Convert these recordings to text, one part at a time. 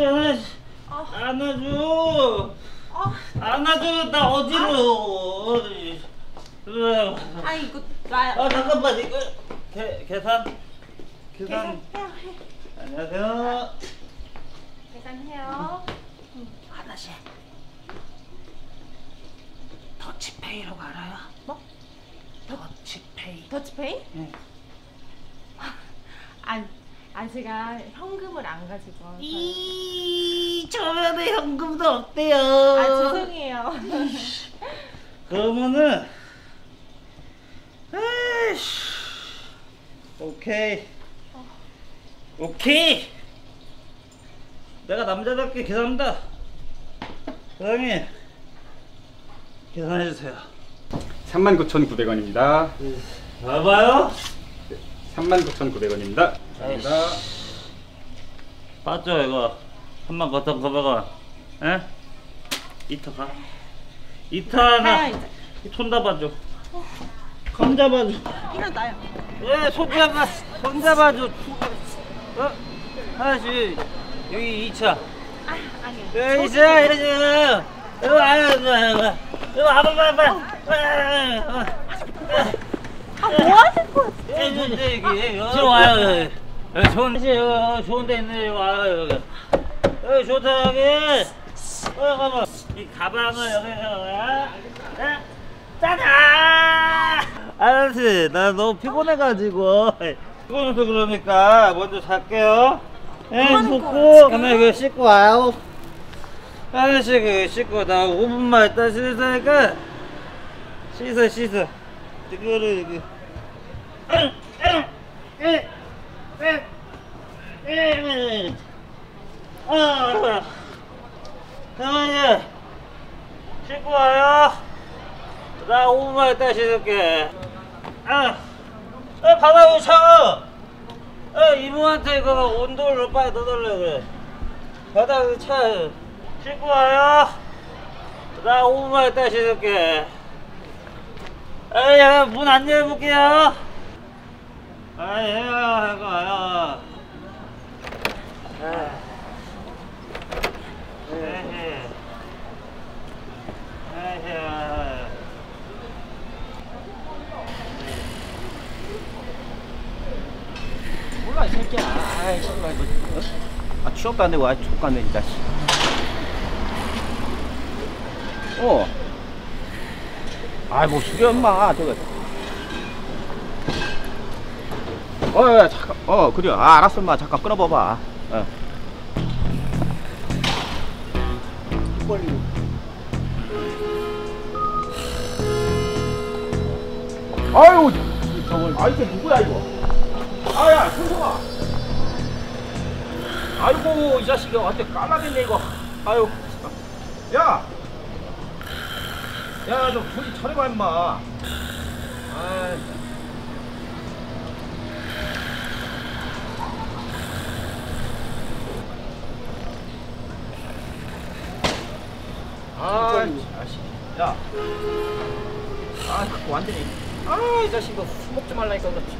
야, 아, 안아줘. 아, 안아줘. 나? 으아. 아 이거 나야. 아 잠깐만 이거 계, 계산 계산 계산해요. 해. 안녕하세요 계산해요. 아저씨 더치페이라고 알아요? 뭐? 더치페이 더치페이? 네. 아, 아 제가 현금을 안 가지고. 와서. 이 저면에 현금도 없대요 아 죄송해요. 그러면은 에이씨 오케이 오케이 내가 남자답게 계산한다 사장님 계산해주세요 39,900원입니다. 봐봐요 39,900원입니다. 감사합니다. 맞죠 이거 한만 걷던 거봐가 에? 이터 가 이터 하나. 손 잡아줘 손 잡아줘 이거 나요. 예, 손 잡아, 손 잡아줘. 어? 하나씩. 여기 2차. 아 아니요. 여기 2차, 이러지. 이거 와요, 이거 와요. 이거 와봐, 와봐, 와봐. 아뭐 하실 거예 요? 예, 좋은데, 여기. 지금 와요, 여기. 여기 좋은 데, 여기 좋은 데 있네, 여기 와요, 여기. 여기 좋다, 여기. 어, 가봐. 이 가방을 여기다가. 예? 짜잔! 아저씨, 나 너무 피곤해가지고. 피곤해서 그러니까 먼저 잘게요. 예, 씻고, 거야, 그다음에 이거 씻고 와요. 아저씨, 그 씻고 나 5분만 있다 씻을 테니까 씻어, 씻어. 이거를, 이거. 아, 형님, 씻고 와요. 나 5분만 있다 씻을게. 아, 아 바다 왜 차워? 아, 이모한테 그거 온돌로 빨리 넣어달래 그래. 왜 차? 씻고 와요. 나 5분만 있다 씻을게. 아, 야, 문안 열어볼게요. 아, 해요, 이거, 야. 아. 에헤. 에헤. 몰라 이 새끼야 아이 씨발 이거 어? 아 취업도 안 되고 아 족같네 진짜 씨. 어 아이 뭐 수려 엄마 저거 어 야, 잠깐. 어 그래 아 알았어 엄마. 잠깐 끊어봐봐. 어. 아유 아 이게 누구야 이거? 아야 손성아. 아이고 이 자식이 완전 까마됐네 이거. 아유 야! 야, 좀 정신 차려봐, 임마. 아이. 아, 이 자식. 야. 아, 완전히. 아, 이 자식 이거 술 먹지 말라니까 그렇지.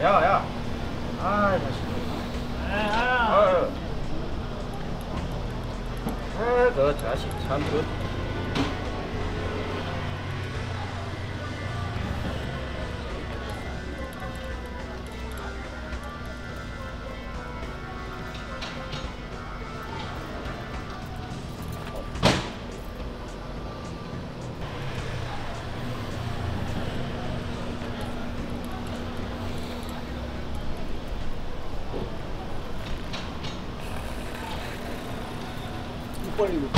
야, 야. 아, 이 자식. 아유. 아, 그 자식 참 그. polio.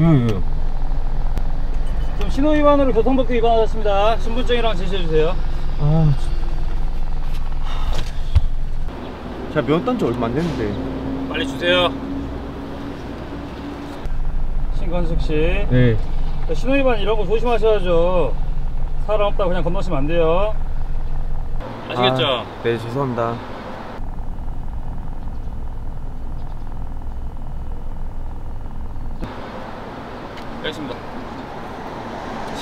Mm-hmm. 신호 위반으로 교통법규 위반하셨습니다. 신분증이랑 제시해 주세요. 아. 제가 면허 딴지 얼마 안 됐는데. 빨리 주세요. 신건숙 씨. 네. 신호 위반 이런 거 조심하셔야죠. 사람 없다 그냥 건너시면 안 돼요. 아시겠죠? 아, 네, 죄송합니다.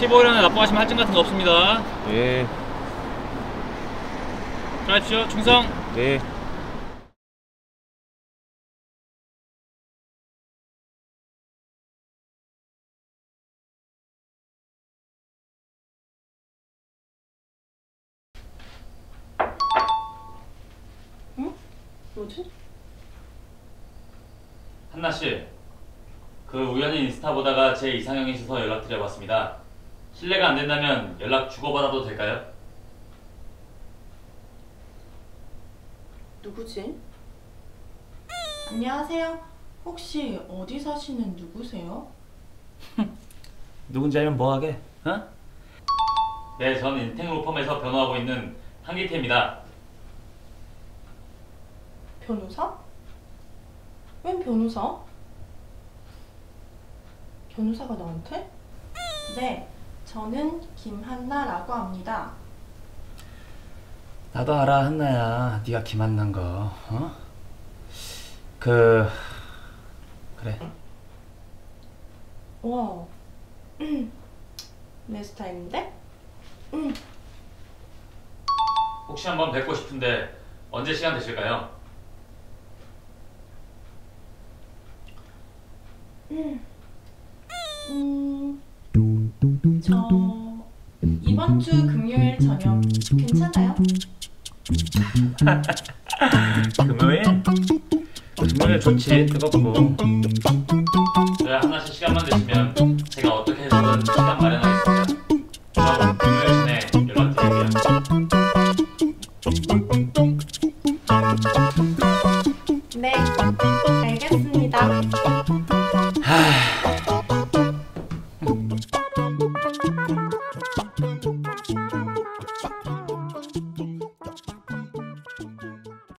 15일 안에 납부하시면 할증 같은 거 없습니다. 예. 들어가십시오. 충성. 네. 뭐지? 한나 씨, 그 우연히 인스타 보다가 제 이상형이셔서 연락드려봤습니다. 실례가 안 된다면 연락 주고받아도 될까요? 누구지? 안녕하세요. 혹시 어디 사시는 누구세요? 누군지 알면 뭐하게? 어? 네, 전 인텍 로펌에서 변호하고 있는 한기태입니다. 변호사? 웬 변호사? 변호사가 나한테? 네, 저는 김한나라고 합니다. 나도 알아, 한나야. 네가 기만난 거. 어? 그 그래. 와, 내 스타일인데? 응, 혹시 한번 뵙고 싶은데 언제 시간 되실까요? 음, 저 다음 주 금요일 저녁 괜찮아요? 금요일? 금요일 좋지. 뜨겁고. 저희 하나씩 시간만 되시면 제가 어떻게 해서든 시간 마련하겠습니다. 저 금요일 전에 연락드릴게요. 네.